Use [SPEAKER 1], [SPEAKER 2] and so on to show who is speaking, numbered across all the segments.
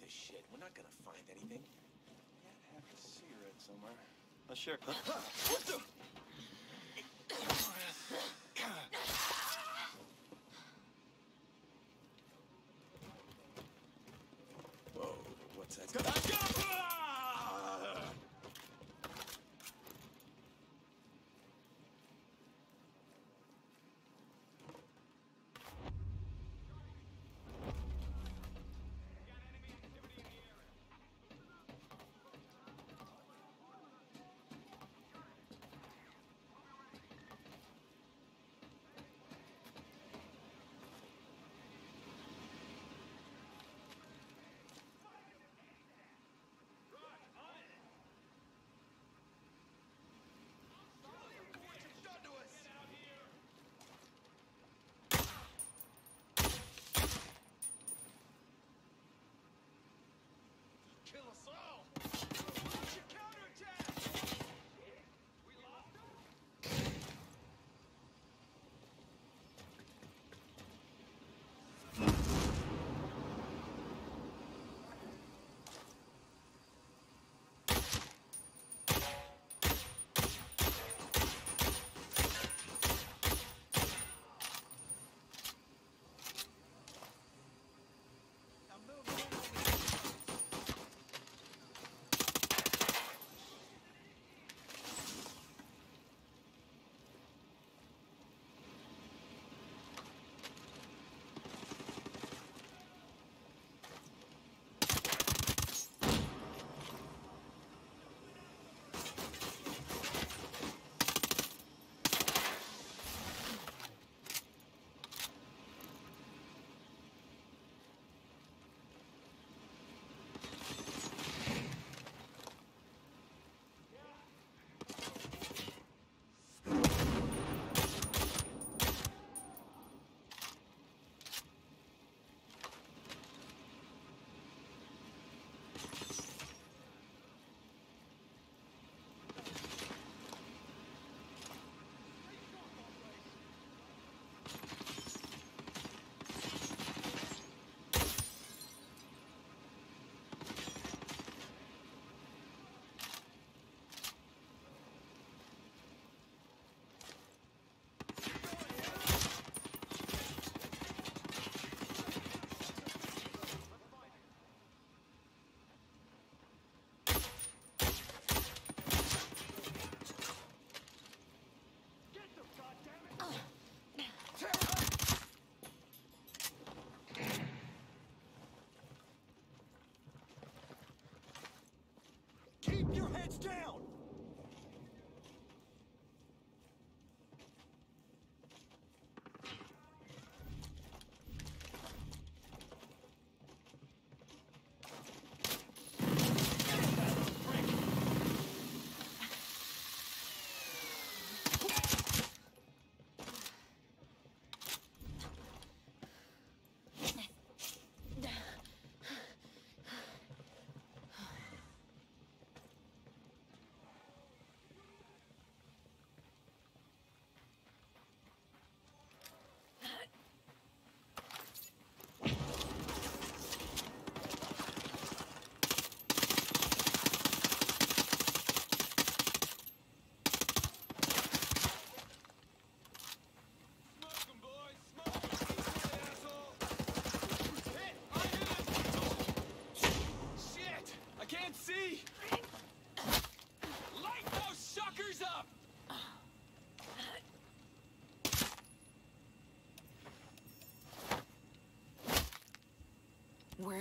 [SPEAKER 1] this shit. We're not gonna find anything.
[SPEAKER 2] Yeah, have a cigarette somewhere.
[SPEAKER 3] Uh, sure.
[SPEAKER 1] What the?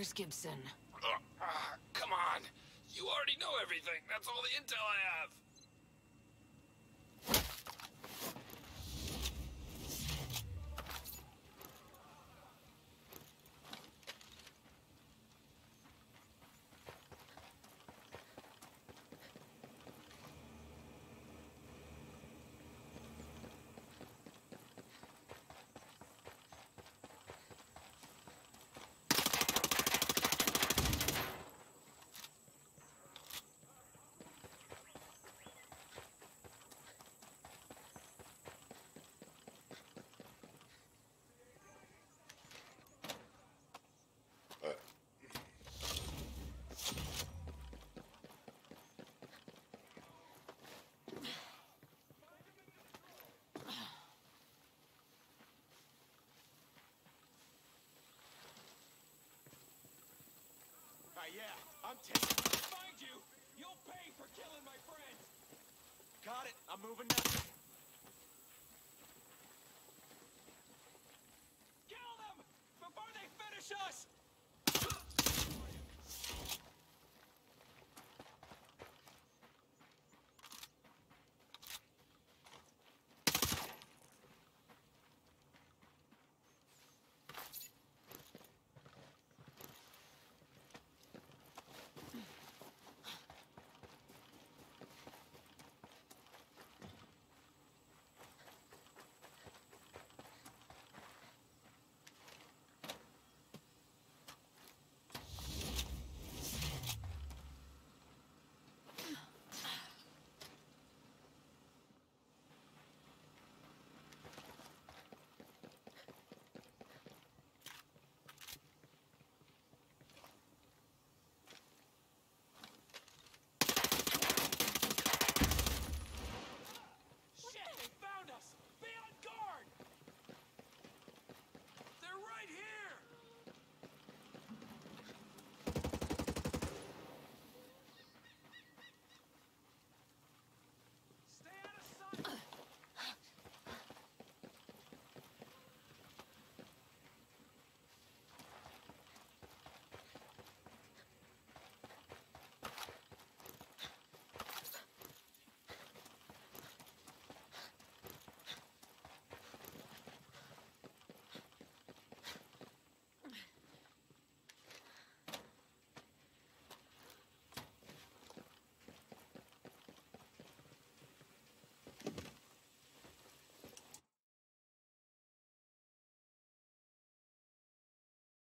[SPEAKER 4] Where's Gibson?
[SPEAKER 2] Uh, uh, come on! You already know everything! That's all the intel I have!
[SPEAKER 1] Find you. You'll pay for killing my friends.
[SPEAKER 2] Got it. I'm moving now.
[SPEAKER 1] Kill them before they finish us.